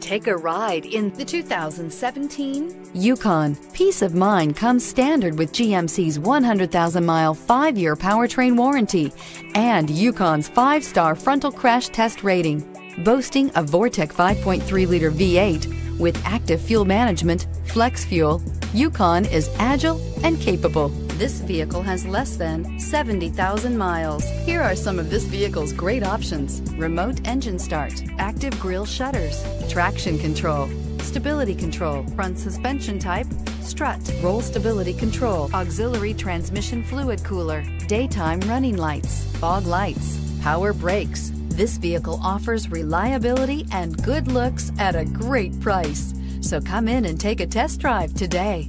Take a ride in the 2017 Yukon. Peace of mind comes standard with GMC's 100,000 mile, five year powertrain warranty and Yukon's five star frontal crash test rating. Boasting a Vortec 5.3 liter V8 with active fuel management, flex fuel, Yukon is agile and capable. This vehicle has less than 70,000 miles. Here are some of this vehicle's great options. Remote engine start, active grille shutters, traction control, stability control, front suspension type, strut, roll stability control, auxiliary transmission fluid cooler, daytime running lights, fog lights, power brakes. This vehicle offers reliability and good looks at a great price. So come in and take a test drive today.